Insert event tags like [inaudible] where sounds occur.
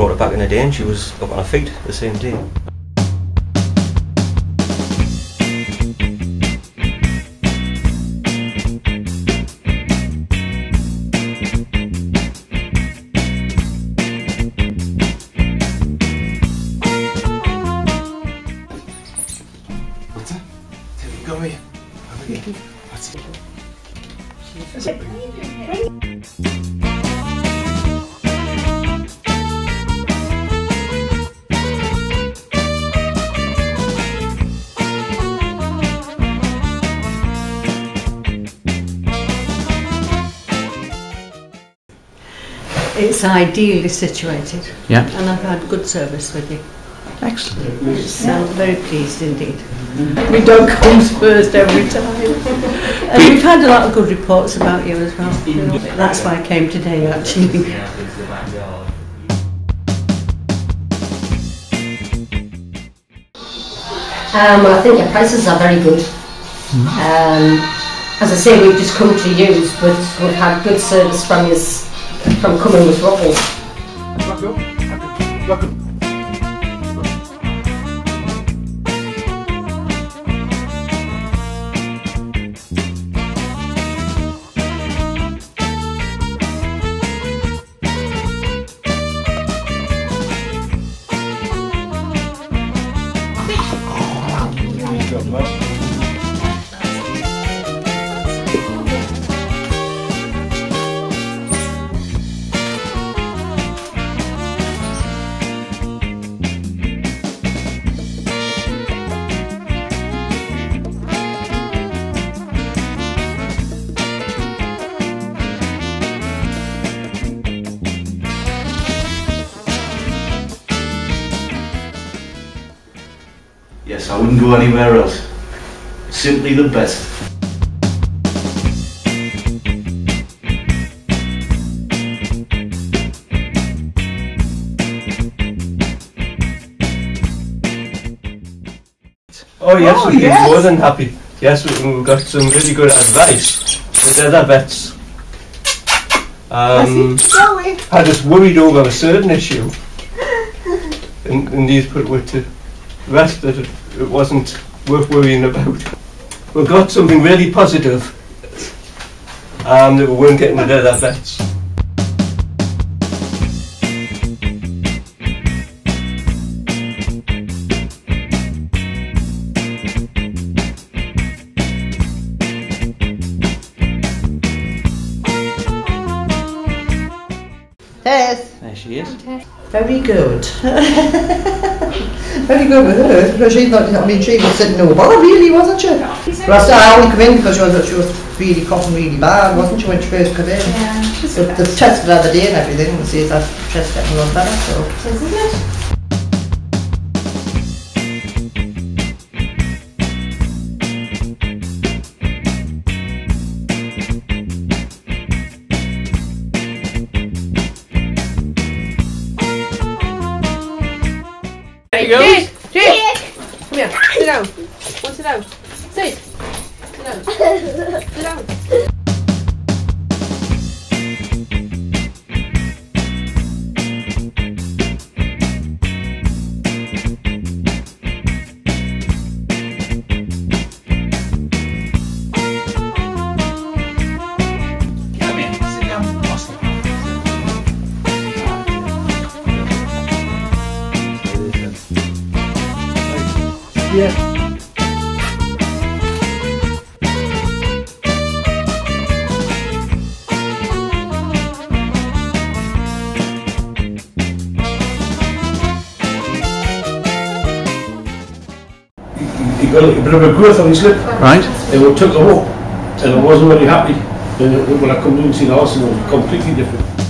brought her back in a day and she was up on her feet the same day. What's that? There we go, here. Over here. That's it. It's ideally situated. Yeah. And I've had good service with you. Excellent. So I'm very pleased indeed. We don't come first every time. And we've had a lot of good reports about you as well. you know. That's why I came today actually. Um, I think your prices are very good. Um, as I say, we've just come to use, but we've had good service from you from coming with Ruffles. I wouldn't go anywhere else. Simply the best. Oh yes, Oh, we'd be more than happy. Yes, we, we've got some really good advice with other vets. Um, had us worried over a certain issue, and, and these put were to rest that it, it wasn't worth worrying about. We got something really positive um, that we weren't getting with other vets. Yes, There she is. Very good. [laughs] very good with her. But she's not, I mean, she was sitting over bother really, wasn't she? But I said, oh, I only come in because she was, she was really coughing really bad, wasn't she, when she first came in? Yeah, she's the, the test the other day and everything, and says that chest getting a lot better, so. Isn't it? There you go. Jake, come here. Sit down. Want sit down? Sit. Sit down. Sit down. Yeah. He got a bit of a growth on his lip. Right. And we took him up. And I wasn't very happy. And when I come in and see the horse, it was completely different.